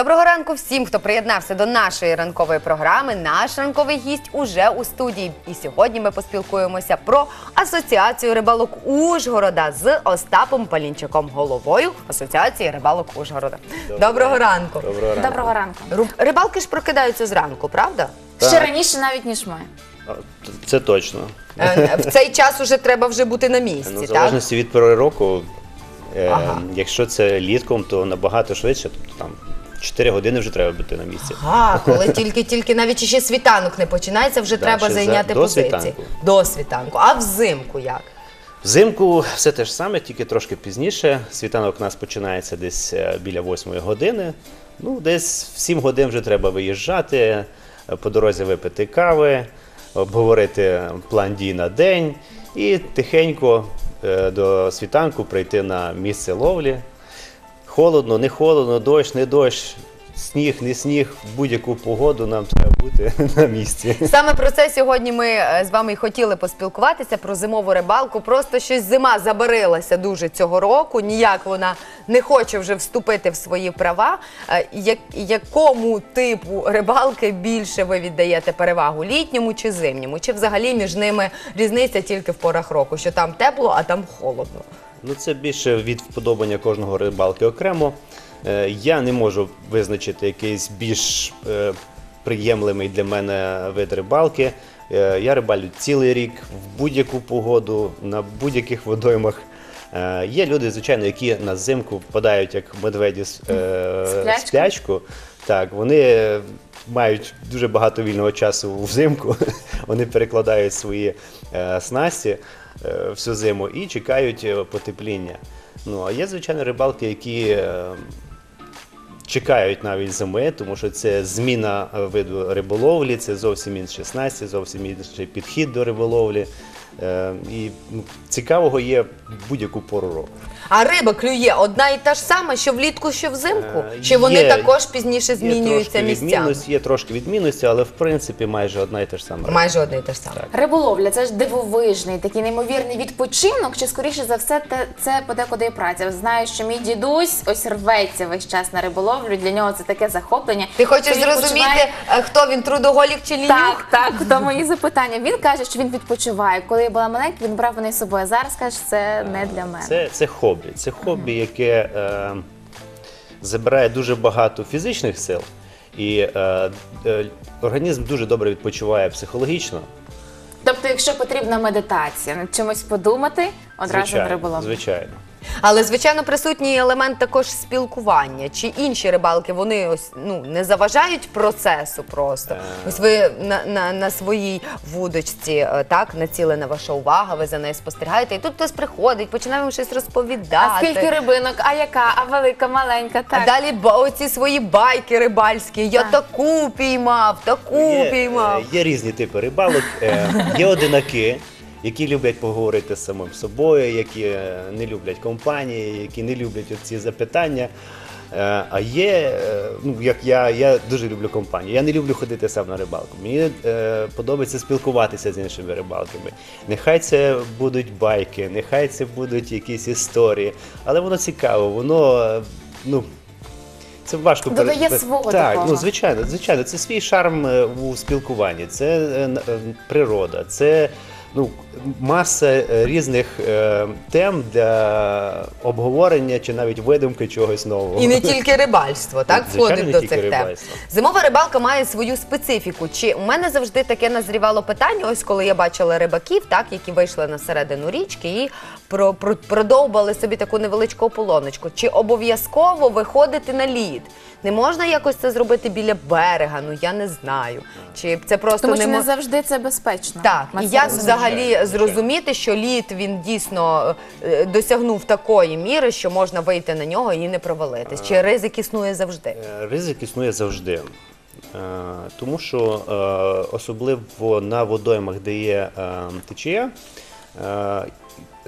Доброго ранку всім, хто приєднався до нашої ранкової програми. Наш ранковий гість уже у студії. І сьогодні ми поспілкуємося про асоціацію рибалок Ужгорода з Остапом Палінчаком, головою Асоціації рибалок Ужгорода. Доброго, ранку. Доброго ранку. Доброго ранку. Рибалки ж прокидаються зранку, правда? Ще раніше навіть ніж ми. Це точно. Е, В цей час уже треба вже бути на місці, Ну, в так? залежності від пори року, е, Ага. якщо це літком, то набагато швидше, тобто там 4 години вже треба бути на місці. Ага, коли тільки тільки навіть ще світанок не починається, вже Да, треба ще за- зайняти до позиції. світанку. До світанку. А взимку як? Взимку все те ж саме, тільки трошки пізніше. Світанок у нас починається десь е, біля 8 години. Ну, десь в 7 годин вже треба виїжджати, е, по дорозі випити кави, обговорити план дій на день і тихенько е, до світанку прийти на місце ловлі. Холодно, не холодно, дощ, не дощ, сніг, не сніг, будь-яку погоду нам треба бути на місці. Саме про це сьогодні ми е, з вами і хотіли поспілкуватися про зимову рибалку. Просто щось зима забарилася дуже цього року. Ніяк вона не хоче вже вступити в свої права. Е, якому типу рибалки більше ви віддаєте перевагу літньому чи зимньому? Чи взагалі між ними різниця тільки в порах року? Що там тепло, а там холодно? Ну, це більше від вподобання кожного рибалки окремо. Е, Я не можу визначити якийсь більш е, приємлемий для мене вид рибалки. Е, Я рибалю цілий рік в будь-яку погоду, на будь-яких водоймах. Є люди, звичайно, які на зимку впадають як медведі з Сплячку. сплячку. Так, вони мають дуже багато вільного часу взимку. Вони перекладають свої е, снасті е, всю зиму і чекають е, потепління. Ну, а є, звичайно, рибалки, які чекають навіть зими, тому що це зміна виду риболовлі, це зовсім інші снасті, зовсім інший підхід до риболовлі. Е, І ну, цікавого є будь-яку пору року. А риба клює одна і та ж сама, що влітку, що взимку? Е, Чи вони є- також пізніше Є змінюються трошки місцями? відмінності, є трошки відмінності, але в принципі майже одна і та ж сама. риба. Майже одне і те ж саме. Риболовля це ж дивовижний, такий неймовірний відпочинок, чи скоріше за все, те- це подекуди і праця. Знаю, що мій дідусь ось рветься весь час на риболовлю. Для нього це таке захоплення. Ти хочеш Він зрозуміти, е, хто він трудоголік чи лінюк? Так, так, то мої запитання. Він каже, що він відпочиває. Коли я була маленька, він брав мене з собою. Зараз каже, це не для мене. Це, це хобі. Це хобі, яке е, забирає дуже багато фізичних сил, і е, е, організм дуже добре відпочиває психологічно. Тобто, якщо потрібна медитація, над чимось подумати, одразу звичайно, риболовлю. звичайно. Але звичайно присутній елемент також спілкування. Чи інші рибалки вони ось ну не заважають процесу просто. Е. Ось ви на, на, на своїй вудочці е, так націлена ваша увага, ви за нею спостерігаєте, і тут хтось приходить, починає вам щось розповідати. А скільки рибинок? А яка? А велика, маленька? А далі ба- оці свої байки рибальські. Я Так. таку піймав, таку Є, піймав. е, є різні типи рибалок. Е, Є одинаки, які люблять поговорити з самим собою, які е, не люблять компанії, які не люблять ці запитання. Е, А є, е, ну як я, я дуже люблю компанію. Я не люблю ходити сам на рибалку. Мені е, подобається спілкуватися з іншими рибалками. Нехай це будуть байки, нехай це будуть якісь історії, але воно цікаво, воно ну. Це важко Додає свого так, такого. ну звичайно, звичайно, це свій шарм у спілкуванні, це природа, це ну, маса е, різних е, тем для обговорення чи навіть видумки чогось нового. І не тільки рибальство, так Звичайно, входить не до тільки цих тем. рибальство. Зимова рибалка має свою специфіку. Чи у мене завжди таке назрівало питання? Ось коли я бачила рибаків, так які вийшли на середину річки і про, про, продовбали собі таку невеличку ополоночку. Чи обов'язково виходити на лід? Не можна якось це зробити біля берега? Ну я не знаю. Чи це просто Тому що не не завжди це безпечно. так, і як взагалі Звичайно, зрозуміти, що лід він дійсно е, досягнув такої міри, що можна вийти на нього і не провалитись? Чи ризик існує завжди? Е, Ризик існує завжди. Е, Тому що е, особливо на водоймах, де є е, течія, е, е,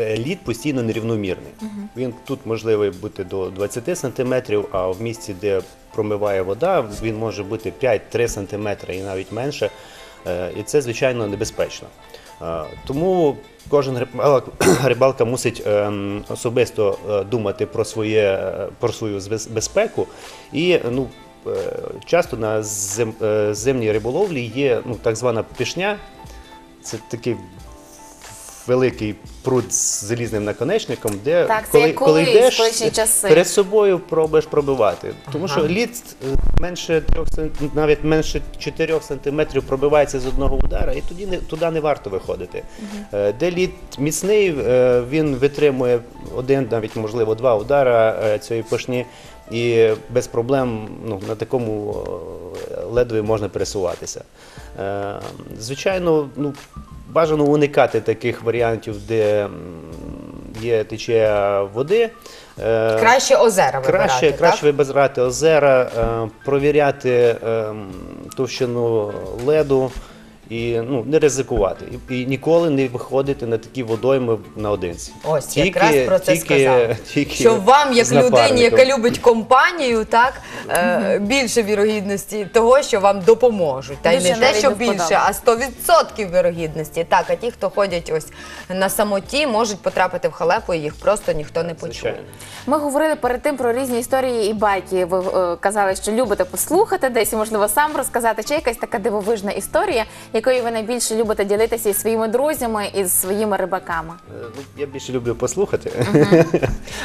лід постійно нерівномірний. Він тут можливий бути до 20 см, а в місці, де промиває вода, він може бути 5-3 см і навіть менше. Е, І це, звичайно, небезпечно. Е, Тому кожен рибалка, рибалка мусить ем, особисто е, думати про, своє, е, про свою безпеку і ну, е, часто на зим, е, зимній риболовлі є ну, так звана пішня. Це такий великий пруд з залізним наконечником, де Так, це коли, як коли колись, йдеш, колишні часи. перед собою пробуєш пробивати. Тому що лід е, менше трьох сантиметрів, навіть менше 4 сантиметрів пробивається з одного удара, і тоді не, туди не варто виходити. Е, Де лід міцний, е, він витримує один, навіть можливо два удара е, цієї пошні. І без проблем ну, на такому е, ледве можна пересуватися. Е, Звичайно, ну, бажано уникати таких варіантів, де є течія води. Е, Краще озера вибирати, Краще, так? краще вибирати озера, е, провіряти е, товщину леду і ну, не ризикувати. І, і ніколи не виходити на такі водойми наодинці. Ось якраз про це тільки, сказала. Тільки Що вам, як людині, яка любить компанію, так е, більше вірогідності того, що вам допоможуть. Та й не те, що більше, а 100% вірогідності. Так, а ті, хто ходять ось на самоті, можуть потрапити в халепу, і їх просто ніхто не почує. Звичайно. Ми говорили перед тим про різні історії і байки. Ви е, казали, що любите послухати десь, і, можливо, сам розказати. Чи якась така дивовижна історія, якою ви найбільше любите ділитися із своїми друзями і з своїми рибаками? Е, ну, Я більше люблю послухати.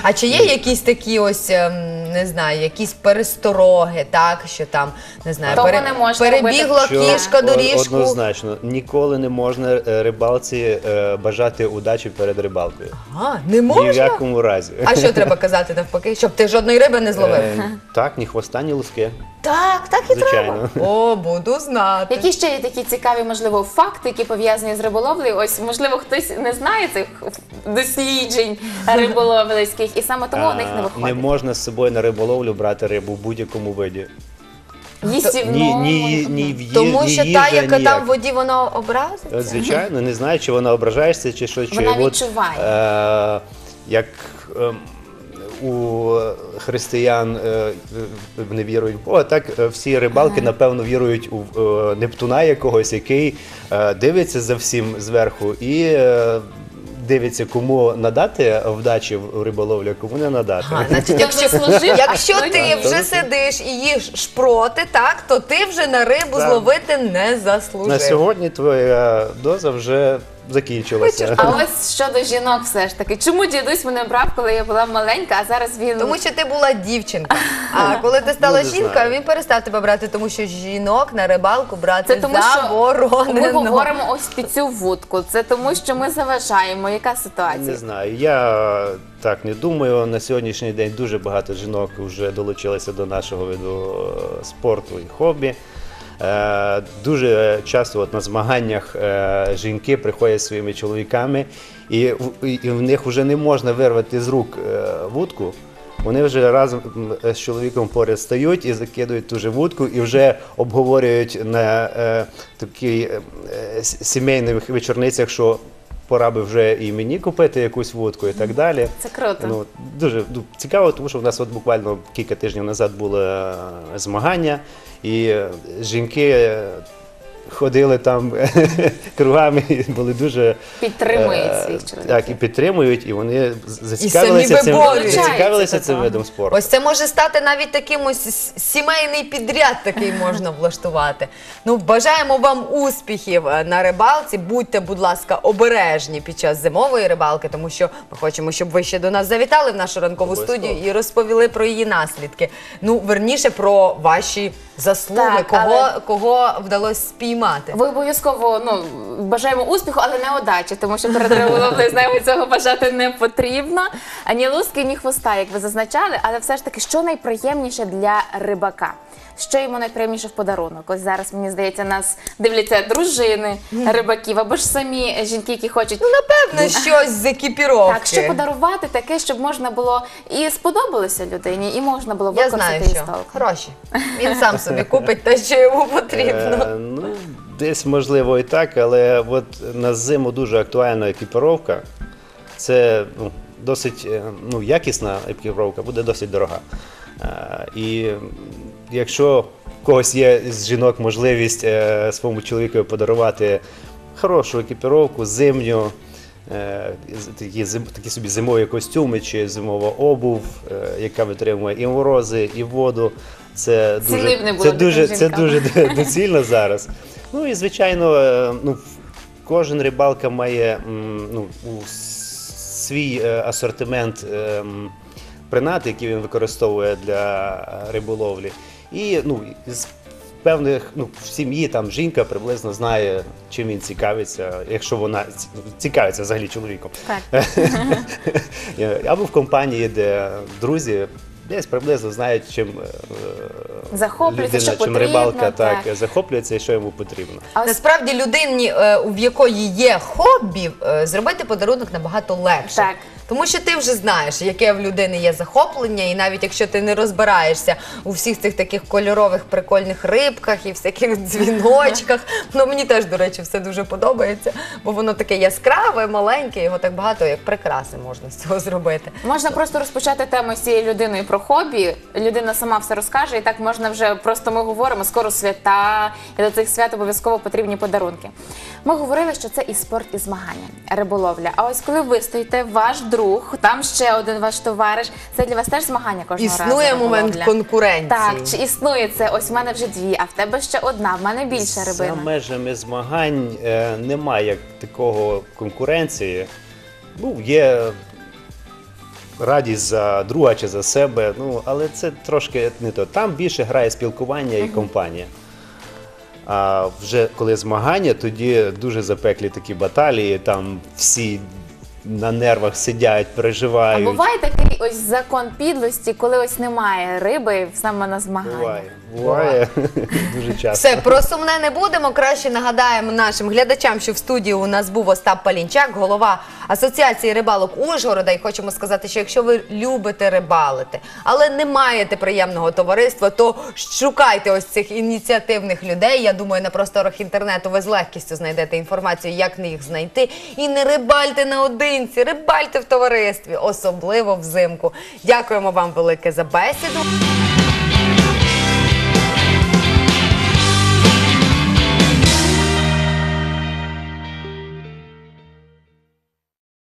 А чи є якісь такі ось ем, не знаю, якісь перестороги, так що там не знаю, Того не можна перебігла робити. кішка О- доріжку. Однозначно, ніколи не можна е, рибалці е, бажати удачі перед рибалкою. А, не Ні в можна? якому разі. А що треба казати навпаки, щоб ти жодної риби не зловив? Е, Так, ні хвоста, ні луски. Так, так і Звичайно. треба. О, буду знати. Які ще є такі цікаві, можливо, факти, які пов'язані з риболовлею? Ось, можливо, хтось не знає цих досліджень риболовельських, і саме тому у них не виходить. Не можна з собою на риболовлю брати рибу в будь-якому виді. Ні, ні в Тому ні що їжа, та, яка ніяк. там в воді, вона образиться. Е, Звичайно, не знаю, чи вона ображається, чи що. Чи Вона от, відчуває. Е, як ем, у християн не вірують в Бога, так е, всі рибалки, напевно, вірують у е, Нептуна якогось, який е, дивиться за всім зверху і дивиться, кому надати вдачі в риболовлю, кому не надати. Ага, значить, якщо, заслужив, якщо ти вже сидиш і їш шпроти, так, то ти вже на рибу Так. зловити не заслужив. На сьогодні твоя доза вже закінчилася. А ось щодо жінок, все ж таки, чому дідусь мене брав, коли я була маленька, а зараз він Тому що ти була дівчинка. А коли ти стала Ну, не жінкою, знаю. він перестав тебе брати, тому що жінок на рибалку брати це тому, що заборонено. ми говоримо ось під цю вудку. Це тому, що ми заважаємо. Яка ситуація? Не знаю. Я так не думаю. На сьогоднішній день дуже багато жінок вже долучилися до нашого виду е, спорту і хобі. Е, Дуже часто от на змаганнях е, жінки приходять зі своїми чоловіками, і, в- них вже не можна вирвати з рук е, вудку. Вони вже разом з чоловіком поряд стають і закидують ту же вудку, і вже обговорюють на такій сімейних вечорницях, що пора би вже і мені купити якусь водку і так далі. Це круто. Ну, дуже ну, цікаво, тому що в нас от буквально кілька тижнів назад були е, змагання, і е, жінки е, ходили там кругами і були дуже Підтримують е, своїх чоловіків. Так, і підтримують, і вони зацікавилися самі цим, виборюють. зацікавилися цим видом спорту. Ось це може стати навіть таким ось с- сімейний підряд такий можна влаштувати. Ну, бажаємо вам успіхів е, на рибалці. Будьте, будь ласка, обережні під час зимової рибалки, тому що ми хочемо, щоб ви ще до нас завітали в нашу ранкову Обов'язково. студію і розповіли про її наслідки. Ну, верніше про ваші заслуги, Так, кого, але- кого вдалося спіймати. Ви обов'язково ну бажаємо успіху, але не удачі, тому що перед риболовлею знаємо, цього бажати не потрібно. Ані луски, ні хвоста, як ви зазначали, але все ж таки, що найприємніше для рибака? Що йому найприємніше в подарунок? Ось зараз мені здається, нас дивляться дружини рибаків або ж самі жінки, які хочуть. Ну, напевно, щось з екіпіровки. Так, що подарувати таке, щоб можна було і сподобалося людині, і можна було Я використати знаю, її що гроші. Він сам собі купить те, що йому потрібно. Е, ну, десь можливо і так, але от на зиму дуже актуальна екіпіровка. Це ну, досить е, ну, якісна екіпіровка, буде досить дорога. Е, і якщо в когось є з жінок можливість е, своєму чоловікові подарувати хорошу екіпіровку, зимню, е, такі, зим, такі собі зимові костюми чи зимова обув, е, яка витримує і морози, і воду, Це не дуже, було це таким дуже, це жінкам. дуже доцільно зараз. Ну і звичайно, е, ну, кожен рибалка має м, ну, у с- свій е, асортимент е, м, принад, який він використовує для риболовлі. І ну, з певних ну, в сім'ї там жінка приблизно знає, чим він цікавиться, якщо вона цікавиться взагалі чоловіком. Так. Або в компанії, де друзі десь приблизно знають, чим е, Захоплюються, людина, що чим потрібно, рибалка так, так. захоплюється і що йому потрібно. А Насправді людині, е, в якої є хобі, е, зробити подарунок набагато легше. Так. Тому що ти вже знаєш, яке в людини є захоплення, і навіть якщо ти не розбираєшся у всіх цих таких кольорових прикольних рибках і всяких дзвіночках, ну мені теж, до речі, все дуже подобається, бо воно таке яскраве, маленьке, його так багато, як прикраси можна з цього зробити. Можна просто розпочати тему з цією людиною про хобі. Людина сама все розкаже, і так можна вже просто ми говоримо скоро свята, і до цих свят обов'язково потрібні подарунки. Ми говорили, що це і спорт, і змагання, риболовля. А ось коли ви стоїте, ваш друг, там ще один ваш товариш, це для вас теж змагання кожного разу. Існує момент риболовля? конкуренції. Так, чи існує це? Ось в мене вже дві, а в тебе ще одна, в мене більше За межами змагань е, немає такого конкуренції. Ну, є радість за друга чи за себе, ну, але це трошки не то. Там більше грає спілкування і компанія. А вже коли змагання, тоді дуже запеклі такі баталії, там всі на нервах сидять, А переживають. буває такий ось закон підлості, коли ось немає риби саме на змаганнях. Буває, буває дуже часто. Все, про сумне не будемо. Краще нагадаємо нашим глядачам, що в студії у нас був Остап Палінчак, голова Асоціації рибалок Ужгорода. І хочемо сказати, що якщо ви любите рибалити, але не маєте приємного товариства, то шукайте ось цих ініціативних людей. Я думаю, на просторах інтернету ви з легкістю знайдете інформацію, як їх знайти. І не рибальте наодинці, рибальте в товаристві, особливо взимку. Дякуємо вам велике за бесіду.